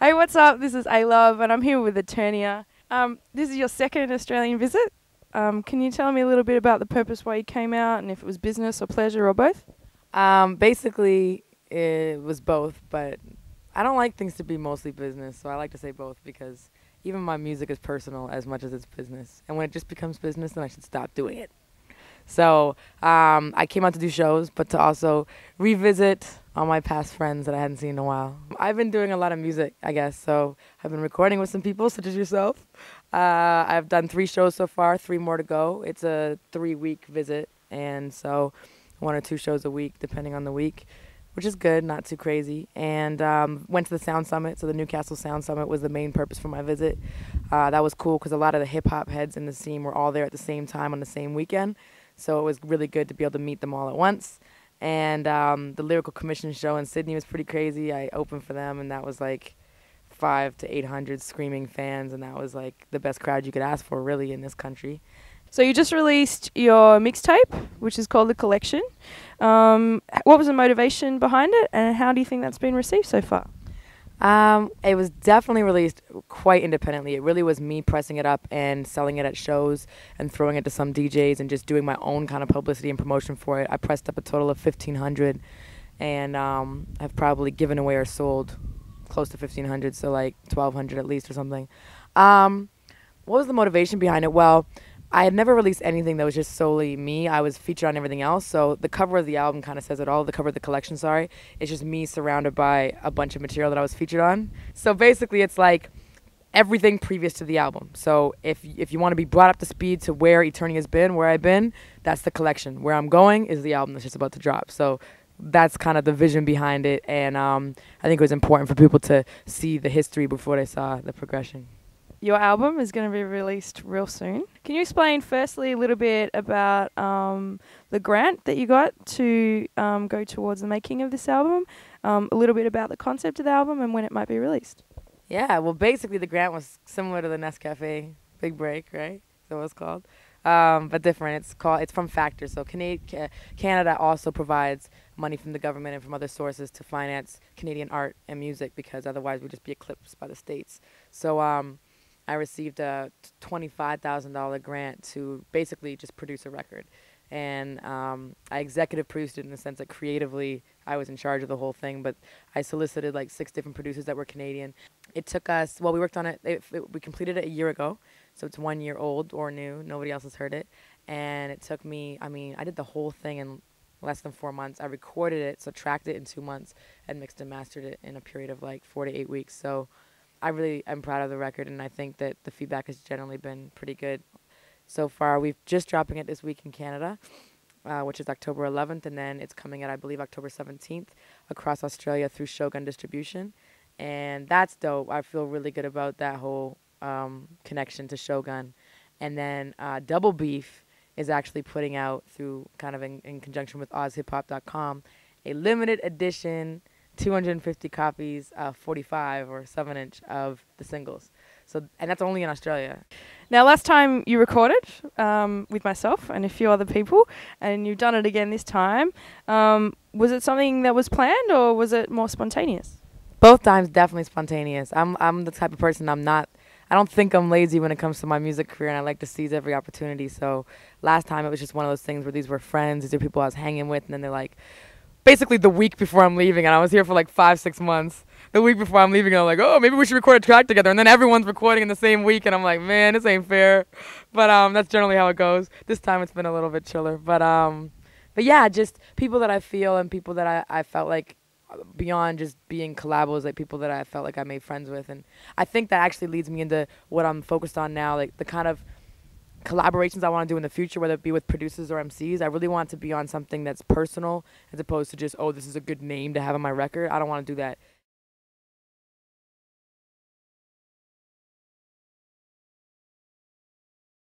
Hey, what's up? This is A Love, and I'm here with Eternia. Um, this is your second Australian visit. Um, can you tell me a little bit about the purpose why you came out and if it was business or pleasure or both? Um, basically, it was both, but I don't like things to be mostly business, so I like to say both because even my music is personal as much as it's business. And when it just becomes business, then I should stop doing it. So um, I came out to do shows, but to also revisit all my past friends that I hadn't seen in a while. I've been doing a lot of music, I guess. So I've been recording with some people, such as yourself. Uh, I've done three shows so far, three more to go. It's a three week visit, and so one or two shows a week, depending on the week which is good, not too crazy. And um, went to the Sound Summit. So the Newcastle Sound Summit was the main purpose for my visit. Uh, that was cool because a lot of the hip hop heads in the scene were all there at the same time on the same weekend. So it was really good to be able to meet them all at once. And um, the Lyrical Commission show in Sydney was pretty crazy. I opened for them, and that was like five to eight hundred screaming fans, and that was like the best crowd you could ask for, really, in this country. So you just released your mixtape, which is called The Collection. Um, what was the motivation behind it, and how do you think that's been received so far? Um, it was definitely released quite independently. It really was me pressing it up and selling it at shows and throwing it to some DJs and just doing my own kind of publicity and promotion for it. I pressed up a total of 1,500, and um, I've probably given away or sold close to 1,500, so like 1,200 at least or something. Um, what was the motivation behind it? Well, I had never released anything that was just solely me. I was featured on everything else. So the cover of the album kind of says it all. The cover of the collection, sorry, it's just me surrounded by a bunch of material that I was featured on. So basically, it's like everything previous to the album. So if if you want to be brought up to speed to where Eternia has been, where I've been, that's the collection. Where I'm going is the album that's just about to drop. So that's kind of the vision behind it, and um, I think it was important for people to see the history before they saw the progression your album is going to be released real soon. Can you explain, firstly, a little bit about um, the grant that you got to um, go towards the making of this album? Um, a little bit about the concept of the album and when it might be released. Yeah, well, basically, the grant was similar to the Nescafe Big Break, right? That's what it's called. Um, but different. It's called. It's from Factor. So Canada also provides money from the government and from other sources to finance Canadian art and music because otherwise we'd just be eclipsed by the states. So um, I received a $25,000 grant to basically just produce a record. And um, I executive produced it in the sense that creatively I was in charge of the whole thing, but I solicited like six different producers that were Canadian. It took us, well, we worked on it, it, it, we completed it a year ago, so it's one year old or new. Nobody else has heard it. And it took me, I mean, I did the whole thing in less than four months. I recorded it, so tracked it in two months, and mixed and mastered it in a period of like four to eight weeks. So I really am proud of the record, and I think that the feedback has generally been pretty good so far. We've just dropping it this week in Canada, uh, which is October 11th, and then it's coming out, I believe, October 17th across Australia through Shogun Distribution, and that's dope. I feel really good about that whole um, connection to Shogun, and then uh, Double Beef is actually putting out through kind of in, in conjunction with OzHipHop.com a limited edition 250 copies, uh, 45 or 7 inch of the singles. So, and that's only in Australia. Now, last time you recorded um, with myself and a few other people, and you've done it again this time. Um, was it something that was planned, or was it more spontaneous? Both times, definitely spontaneous. I'm I'm the type of person I'm not. I don't think I'm lazy when it comes to my music career, and I like to seize every opportunity. So last time it was just one of those things where these were friends, these are people I was hanging with, and then they're like, basically the week before I'm leaving, and I was here for like five, six months. The week before I'm leaving, I'm like, oh, maybe we should record a track together, and then everyone's recording in the same week, and I'm like, man, this ain't fair. But um, that's generally how it goes. This time it's been a little bit chiller, but um, but yeah, just people that I feel and people that I I felt like beyond just being collabos, like people that I felt like I made friends with, and I think that actually leads me into what I'm focused on now, like the kind of collaborations I want to do in the future, whether it be with producers or MCs, I really want to be on something that's personal as opposed to just, oh, this is a good name to have on my record. I don't want to do that.